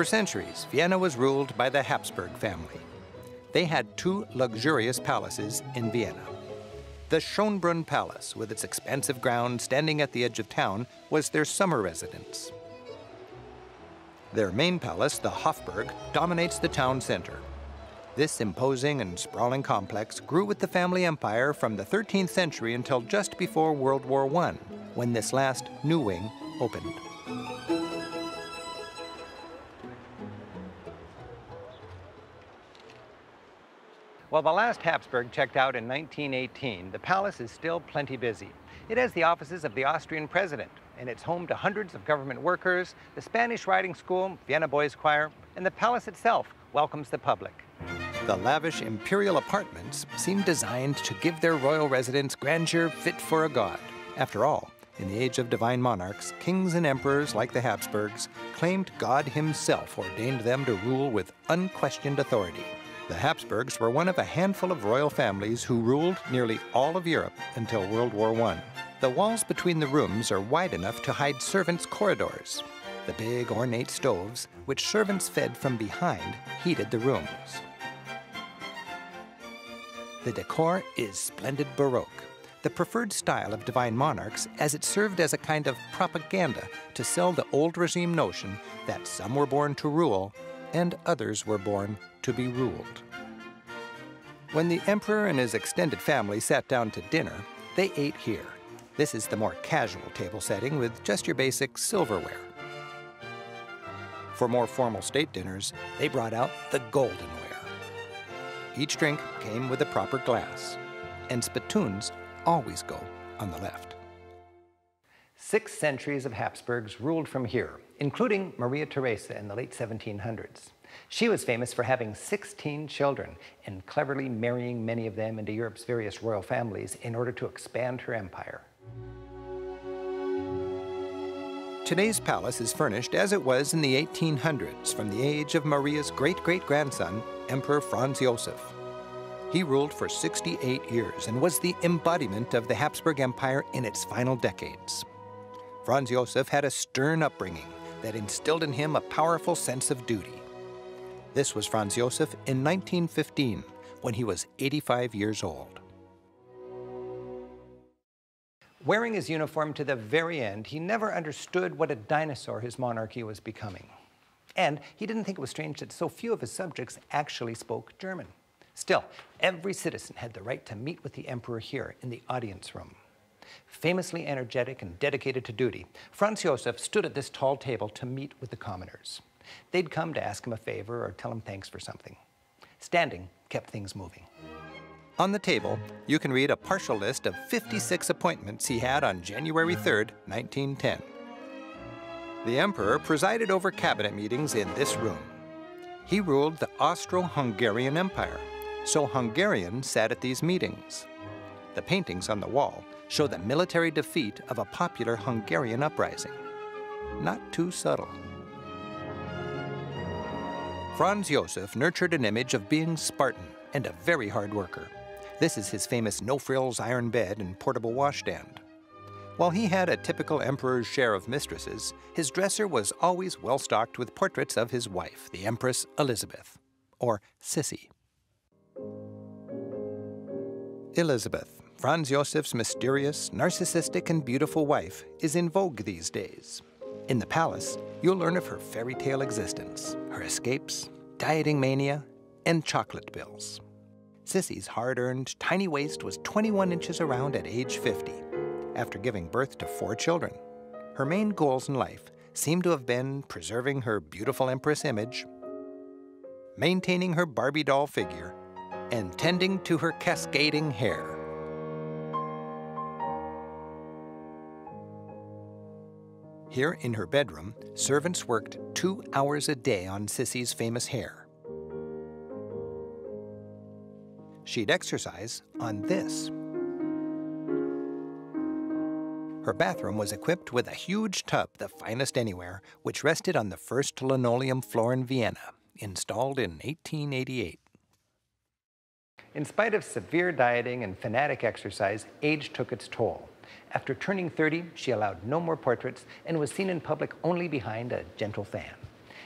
For centuries, Vienna was ruled by the Habsburg family. They had two luxurious palaces in Vienna. The Schönbrunn Palace, with its expansive grounds standing at the edge of town, was their summer residence. Their main palace, the Hofburg, dominates the town center. This imposing and sprawling complex grew with the family empire from the 13th century until just before World War I, when this last new wing opened. While the last Habsburg checked out in 1918, the palace is still plenty busy. It has the offices of the Austrian president, and it's home to hundreds of government workers, the Spanish Riding School, Vienna Boys Choir, and the palace itself welcomes the public. The lavish imperial apartments seem designed to give their royal residents grandeur fit for a god. After all, in the age of divine monarchs, kings and emperors like the Habsburgs claimed God himself ordained them to rule with unquestioned authority. The Habsburgs were one of a handful of royal families who ruled nearly all of Europe until World War I. The walls between the rooms are wide enough to hide servants' corridors. The big ornate stoves, which servants fed from behind, heated the rooms. The decor is splendid Baroque, the preferred style of divine monarchs as it served as a kind of propaganda to sell the old regime notion that some were born to rule and others were born to be ruled. When the emperor and his extended family sat down to dinner, they ate here. This is the more casual table setting with just your basic silverware. For more formal state dinners, they brought out the goldenware. Each drink came with a proper glass, and spittoons always go on the left. Six centuries of Habsburgs ruled from here, including Maria Theresa in the late 1700s. She was famous for having 16 children and cleverly marrying many of them into Europe's various royal families in order to expand her empire. Today's palace is furnished as it was in the 1800s from the age of Maria's great-great-grandson, Emperor Franz Josef. He ruled for 68 years and was the embodiment of the Habsburg Empire in its final decades. Franz Josef had a stern upbringing that instilled in him a powerful sense of duty. This was Franz Josef in 1915, when he was 85 years old. Wearing his uniform to the very end, he never understood what a dinosaur his monarchy was becoming. And he didn't think it was strange that so few of his subjects actually spoke German. Still, every citizen had the right to meet with the emperor here in the audience room. Famously energetic and dedicated to duty, Franz Josef stood at this tall table to meet with the commoners. They'd come to ask him a favor or tell him thanks for something. Standing kept things moving. On the table, you can read a partial list of 56 appointments he had on January 3, 1910. The emperor presided over cabinet meetings in this room. He ruled the Austro-Hungarian Empire, so Hungarians sat at these meetings. The paintings on the wall show the military defeat of a popular Hungarian uprising. Not too subtle. Franz Josef nurtured an image of being Spartan and a very hard worker. This is his famous no-frills iron bed and portable washstand. While he had a typical emperor's share of mistresses, his dresser was always well stocked with portraits of his wife, the Empress Elizabeth, or Sissy. Elizabeth, Franz Josef's mysterious, narcissistic, and beautiful wife, is in vogue these days. In the palace, you'll learn of her fairy tale existence, her escapes, dieting mania, and chocolate bills. Sissy's hard-earned, tiny waist was 21 inches around at age 50, after giving birth to four children. Her main goals in life seem to have been preserving her beautiful empress image, maintaining her Barbie doll figure, and tending to her cascading hair. Here in her bedroom, servants worked two hours a day on Sissy's famous hair. She'd exercise on this. Her bathroom was equipped with a huge tub, the finest anywhere, which rested on the first linoleum floor in Vienna, installed in 1888. In spite of severe dieting and fanatic exercise, age took its toll. After turning 30, she allowed no more portraits and was seen in public only behind a gentle fan.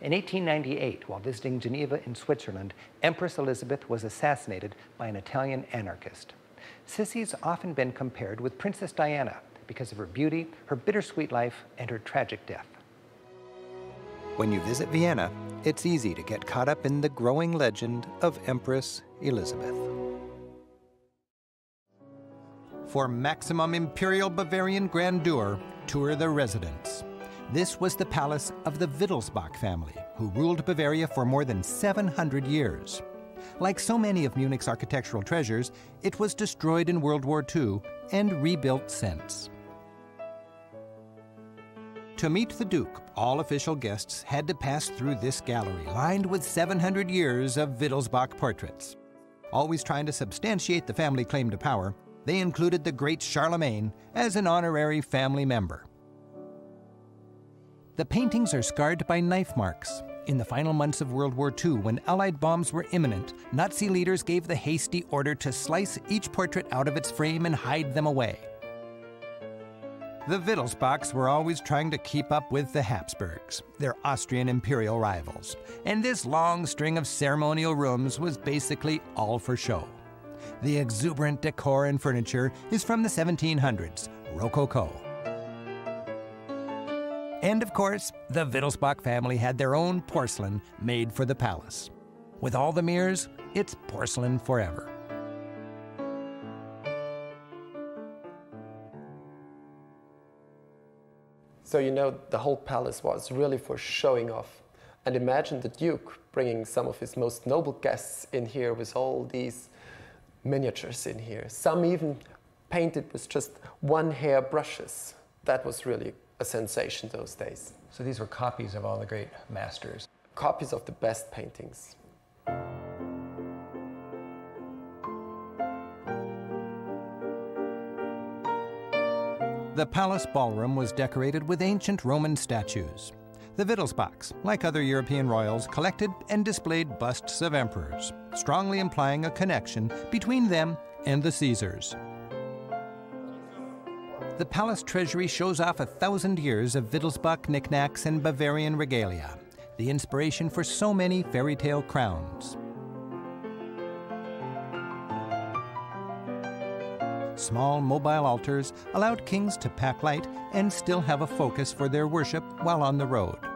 In 1898, while visiting Geneva in Switzerland, Empress Elizabeth was assassinated by an Italian anarchist. Sissy's often been compared with Princess Diana because of her beauty, her bittersweet life, and her tragic death. When you visit Vienna, it's easy to get caught up in the growing legend of Empress Elizabeth. For maximum imperial Bavarian grandeur, tour the Residenz. This was the palace of the Wittelsbach family, who ruled Bavaria for more than 700 years. Like so many of Munich's architectural treasures, it was destroyed in World War II and rebuilt since. To meet the Duke, all official guests had to pass through this gallery lined with 700 years of Wittelsbach portraits. Always trying to substantiate the family claim to power, they included the great Charlemagne as an honorary family member. The paintings are scarred by knife marks. In the final months of World War II, when Allied bombs were imminent, Nazi leaders gave the hasty order to slice each portrait out of its frame and hide them away. The Wittelsbachs were always trying to keep up with the Habsburgs, their Austrian imperial rivals, and this long string of ceremonial rooms was basically all for show. The exuberant decor and furniture is from the 1700s, Rococo. And of course, the Wittelsbach family had their own porcelain made for the palace. With all the mirrors, it's porcelain forever. So, you know, the whole palace was really for showing off. And imagine the Duke bringing some of his most noble guests in here with all these miniatures in here. Some even painted with just one hair brushes. That was really a sensation those days. So these were copies of all the great masters? Copies of the best paintings. The palace ballroom was decorated with ancient Roman statues. The Wittelsbachs, like other European royals, collected and displayed busts of emperors, strongly implying a connection between them and the Caesars the palace treasury shows off a thousand years of Wittelsbach knickknacks and Bavarian regalia, the inspiration for so many fairy tale crowns. Small mobile altars allowed kings to pack light and still have a focus for their worship while on the road.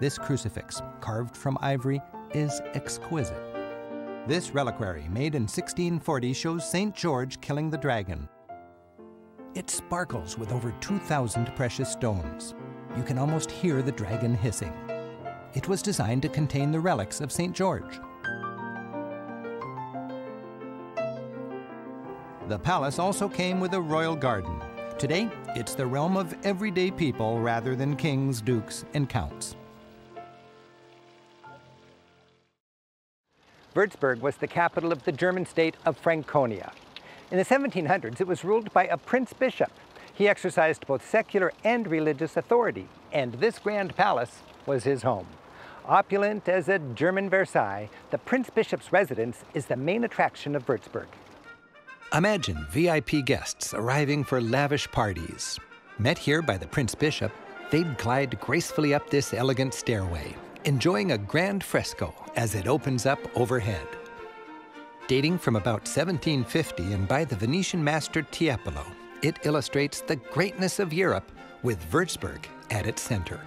This crucifix, carved from ivory, is exquisite. This reliquary, made in 1640, shows St. George killing the dragon, it sparkles with over 2,000 precious stones. You can almost hear the dragon hissing. It was designed to contain the relics of St. George. The palace also came with a royal garden. Today, it's the realm of everyday people rather than kings, dukes, and counts. Würzburg was the capital of the German state of Franconia. In the 1700s, it was ruled by a prince bishop. He exercised both secular and religious authority, and this grand palace was his home. Opulent as a German Versailles, the prince bishop's residence is the main attraction of Würzburg. Imagine VIP guests arriving for lavish parties. Met here by the prince bishop, they'd glide gracefully up this elegant stairway, enjoying a grand fresco as it opens up overhead dating from about 1750 and by the Venetian master Tiepolo. It illustrates the greatness of Europe with Würzburg at its center.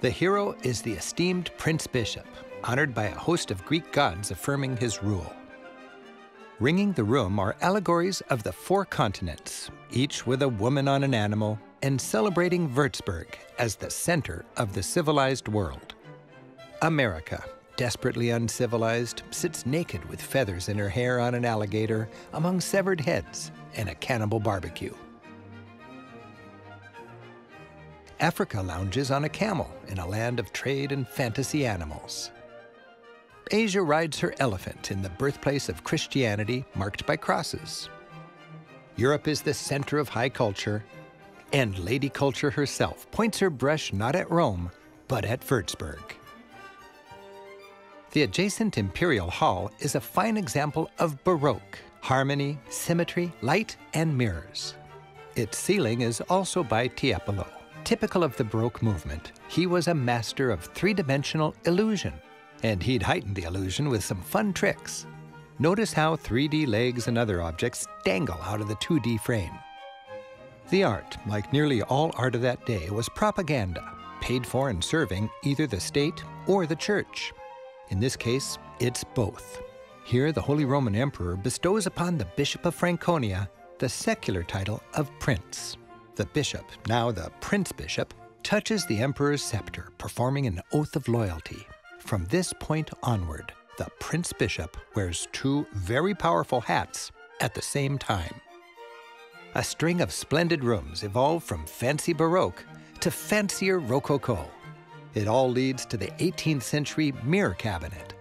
The hero is the esteemed Prince Bishop, honored by a host of Greek gods affirming his rule. Ringing the room are allegories of the four continents, each with a woman on an animal, and celebrating Würzburg as the center of the civilized world. America, desperately uncivilized, sits naked with feathers in her hair on an alligator among severed heads and a cannibal barbecue. Africa lounges on a camel in a land of trade and fantasy animals. Asia rides her elephant in the birthplace of Christianity marked by crosses. Europe is the center of high culture, and Lady Culture herself points her brush not at Rome, but at Würzburg. The adjacent Imperial Hall is a fine example of Baroque, harmony, symmetry, light, and mirrors. Its ceiling is also by Tiepolo, Typical of the Baroque movement, he was a master of three dimensional illusion, and he'd heightened the illusion with some fun tricks. Notice how 3D legs and other objects dangle out of the 2D frame. The art, like nearly all art of that day, was propaganda, paid for and serving either the state or the church. In this case, it's both. Here, the Holy Roman Emperor bestows upon the Bishop of Franconia the secular title of Prince. The bishop, now the Prince Bishop, touches the Emperor's scepter, performing an oath of loyalty. From this point onward, the Prince Bishop wears two very powerful hats at the same time. A string of splendid rooms evolved from fancy Baroque to fancier Rococo. It all leads to the 18th century mirror cabinet.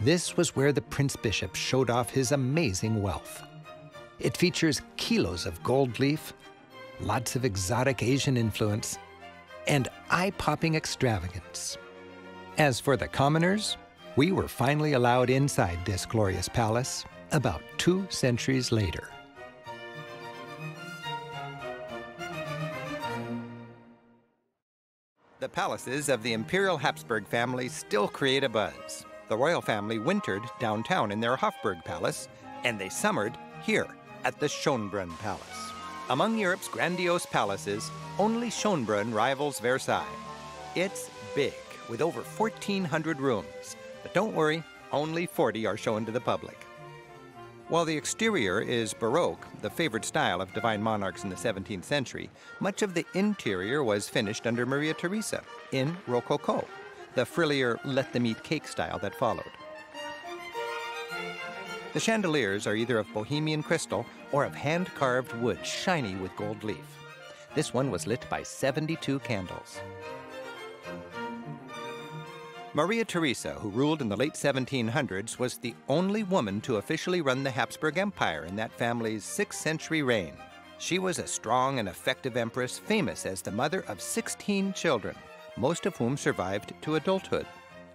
This was where the Prince Bishop showed off his amazing wealth. It features kilos of gold leaf, lots of exotic Asian influence, and eye popping extravagance. As for the commoners, we were finally allowed inside this glorious palace about two centuries later. Palaces of the Imperial Habsburg family still create a buzz. The royal family wintered downtown in their Hofburg Palace, and they summered here at the Schönbrunn Palace. Among Europe's grandiose palaces, only Schönbrunn rivals Versailles. It's big, with over 1,400 rooms. But don't worry, only 40 are shown to the public. While the exterior is Baroque, the favored style of divine monarchs in the 17th century, much of the interior was finished under Maria Theresa in Rococo, the frillier let them eat cake style that followed. The chandeliers are either of Bohemian crystal or of hand carved wood shiny with gold leaf. This one was lit by 72 candles. Maria Theresa, who ruled in the late 1700s, was the only woman to officially run the Habsburg Empire in that family's 6th century reign. She was a strong and effective empress, famous as the mother of 16 children, most of whom survived to adulthood.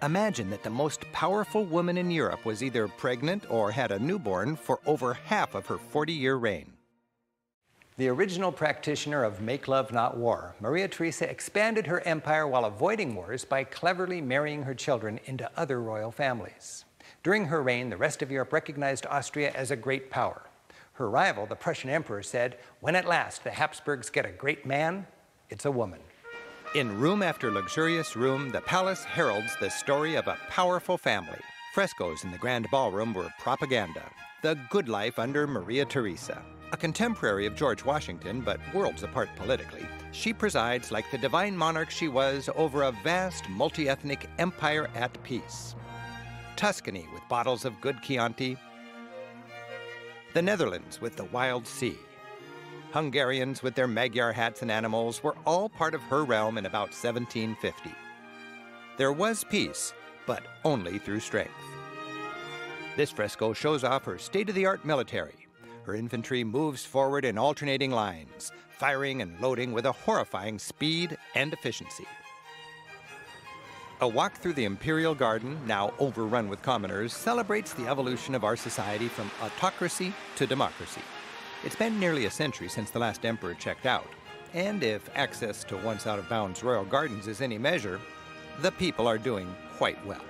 Imagine that the most powerful woman in Europe was either pregnant or had a newborn for over half of her 40 year reign. The original practitioner of make love, not war, Maria Theresa expanded her empire while avoiding wars by cleverly marrying her children into other royal families. During her reign, the rest of Europe recognized Austria as a great power. Her rival, the Prussian emperor, said, When at last the Habsburgs get a great man, it's a woman. In room after luxurious room, the palace heralds the story of a powerful family. Frescoes in the grand ballroom were propaganda, the good life under Maria Theresa. A contemporary of George Washington, but worlds apart politically, she presides like the divine monarch she was over a vast multi ethnic empire at peace. Tuscany with bottles of good Chianti, the Netherlands with the wild sea, Hungarians with their Magyar hats and animals were all part of her realm in about 1750. There was peace, but only through strength. This fresco shows off her state of the art military, her infantry moves forward in alternating lines, firing and loading with a horrifying speed and efficiency. A walk through the Imperial Garden, now overrun with commoners, celebrates the evolution of our society from autocracy to democracy. It's been nearly a century since the last emperor checked out, and if access to once out of bounds royal gardens is any measure, the people are doing quite well.